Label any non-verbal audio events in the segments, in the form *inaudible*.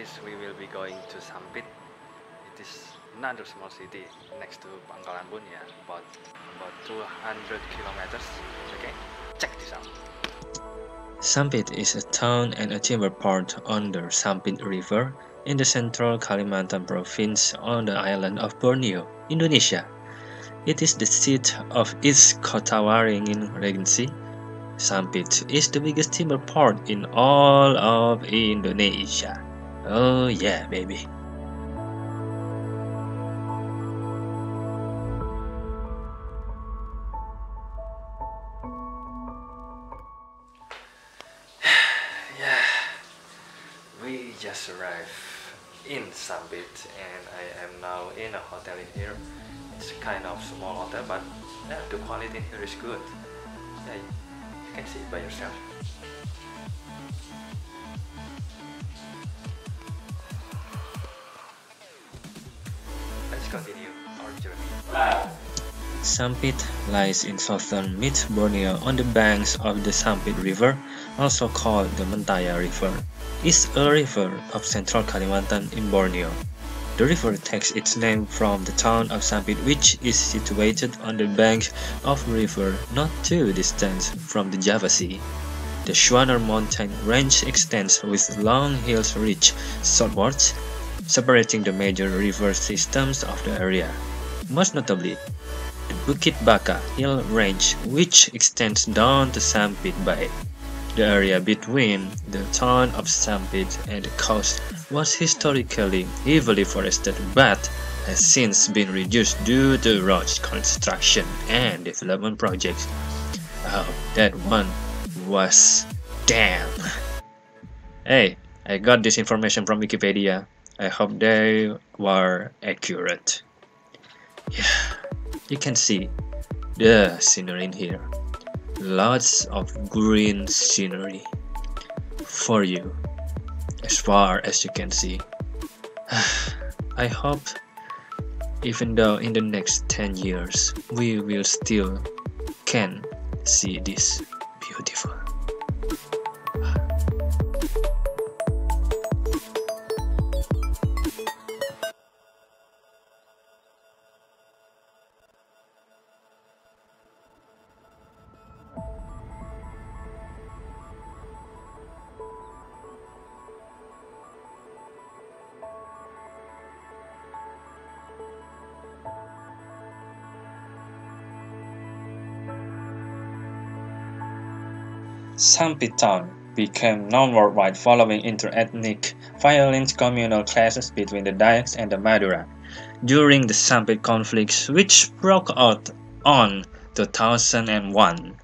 this we will be going to Sampit. It is another small city next to Pangkalan Bun, yeah, about about 200 kilometers. Okay, check this out. Sampit is a town and a timber port on the Sampit River in the central Kalimantan province on the island of Borneo, Indonesia. It is the seat of East Kota Waringin Regency. Sampit is the biggest timber port in all of Indonesia. Oh yeah, baby. *sighs* Yeah, we just arrived in Sampit and I am now in a hotel in here. It's kind of small hotel, but yeah, the quality here is good. Yeah, you can see it by yourself. Continue our journey. Sampit lies in southern mid Borneo on the banks of the Sampit River, also called the Mentaya River. It's a river of central Kalimantan in Borneo. The river takes its name from the town of Sampit which is situated on the banks of river not too distant from the Java Sea. The Schwaner mountain range extends with long hills reach southwards, separating the major river systems of the area. Most notably, the Bukit Baka hill range which extends down to Sampit Bay. The area between the town of Sampit and the coast was historically heavily forested but has since been reduced due to road construction and development projects. Oh, that one was damn. Hey, I got this information from Wikipedia. I hope they were accurate. Yeah, you can see the scenery in here. Lots of green scenery for you as far as you can see. *sighs* I hope even though in the next 10 years we will still can see this Sampit town became known worldwide following inter-ethnic violent communal clashes between the Dayaks and the Madura during the Sampit conflicts which broke out on 2001.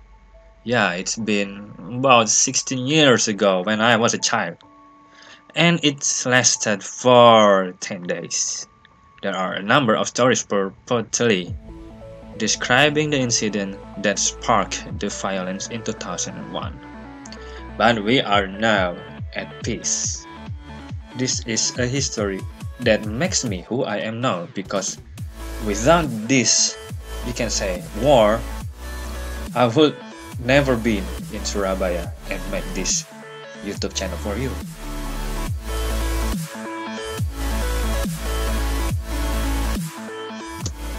Yeah, it's been about 16 years ago when I was a child. And it lasted for 10 days. There are a number of stories purportedly describing the incident that sparked the violence in 2001. But we are now at peace. This is a history that makes me who I am now because without this, you can say, war, I would never been in Surabaya and make this YouTube channel for you.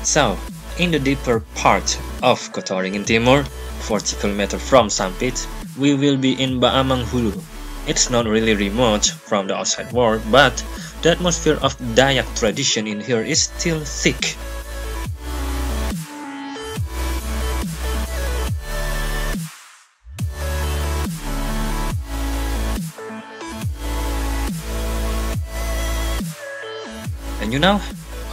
So, in the deeper part of Kota Waringin Timur, 40 km from Sampit, we will be in Baamang Hulu. It's not really remote from the outside world, but the atmosphere of Dayak tradition in here is still thick. And you know,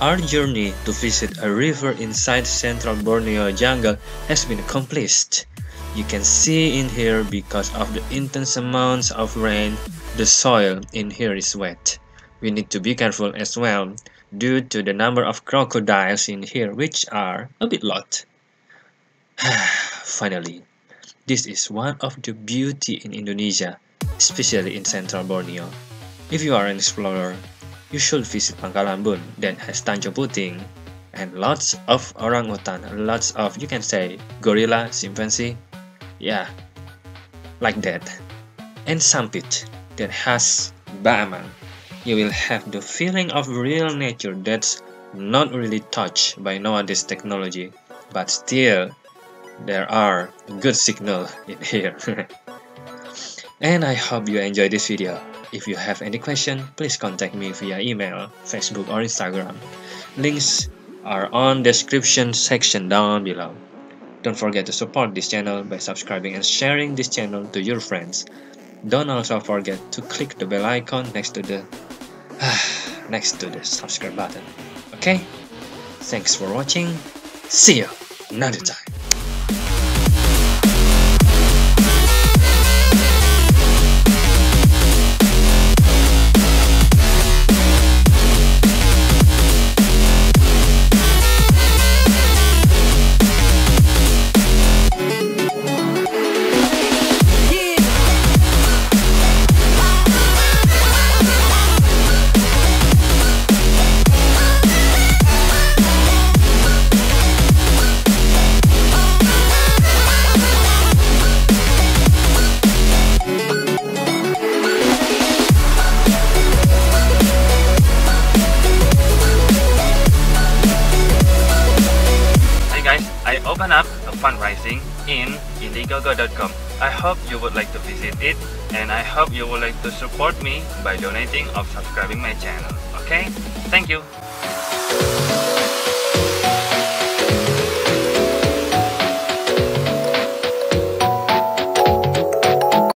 our journey to visit a river inside central Borneo jungle has been accomplished. You can see in here because of the intense amounts of rain, the soil in here is wet. We need to be careful as well due to the number of crocodiles in here which are a bit lot. *sighs* Finally, this is one of the beauty in Indonesia, especially in central Borneo. If you are an explorer, you should visit Pangkalan Bun that has Tanjung Puting and lots of orangutan, lots of, you can say, gorilla, chimpanzee, yeah, like that. And Sampit that has Baamang. you will have the feeling of real nature that's not really touched by nowadays technology, but still there are good signal in here. *laughs* and I hope you enjoy this video. If you have any question, please contact me via email, Facebook or Instagram. Links are on description section down below. Don't forget to support this channel by subscribing and sharing this channel to your friends. Don't also forget to click the bell icon next to the *sighs* next to the subscribe button. Okay? Thanks for watching. See you another time. Fundraising in Indiegogo.com. I hope you would like to visit it and I hope you would like to support me by donating or subscribing my channel. Okay? Thank you.